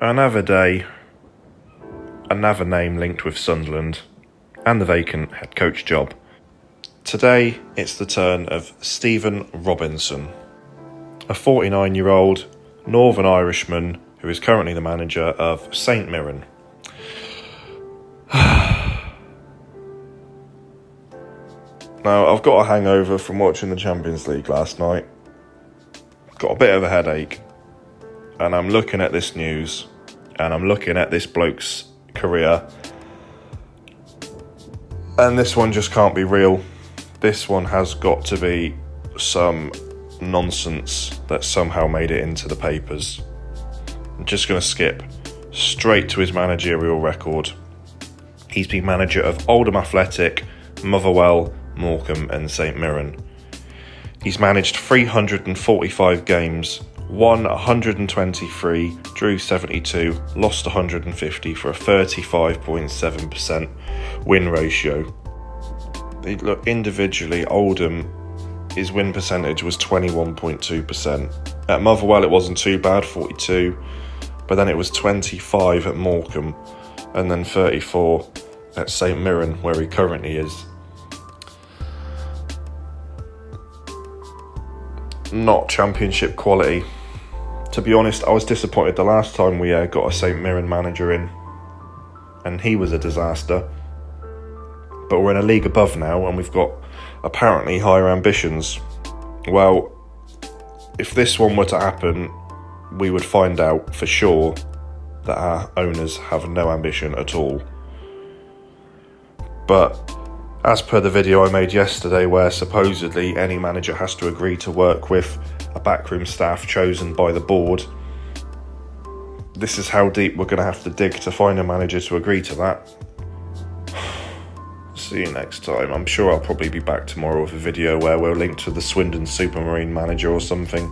Another day, another name linked with Sunderland, and the vacant head coach job. Today, it's the turn of Stephen Robinson, a 49 year old Northern Irishman who is currently the manager of St Mirren. now, I've got a hangover from watching the Champions League last night, got a bit of a headache, and I'm looking at this news and I'm looking at this bloke's career, and this one just can't be real. This one has got to be some nonsense that somehow made it into the papers. I'm just going to skip straight to his managerial record. He's been manager of Oldham Athletic, Motherwell, Morecambe, and St Mirren. He's managed 345 games, won 123, drew 72, lost 150 for a 35.7% win ratio. Look, individually, Oldham, his win percentage was 21.2%. At Motherwell, it wasn't too bad, 42, but then it was 25 at Morecambe, and then 34 at St Mirren, where he currently is. Not championship quality to be honest, I was disappointed the last time we uh, got a St Mirren manager in, and he was a disaster. But we're in a league above now, and we've got apparently higher ambitions. Well, if this one were to happen, we would find out for sure that our owners have no ambition at all. But as per the video I made yesterday, where supposedly any manager has to agree to work with a backroom staff chosen by the board. This is how deep we're going to have to dig to find a manager to agree to that. See you next time. I'm sure I'll probably be back tomorrow with a video where we'll link to the Swindon Supermarine manager or something.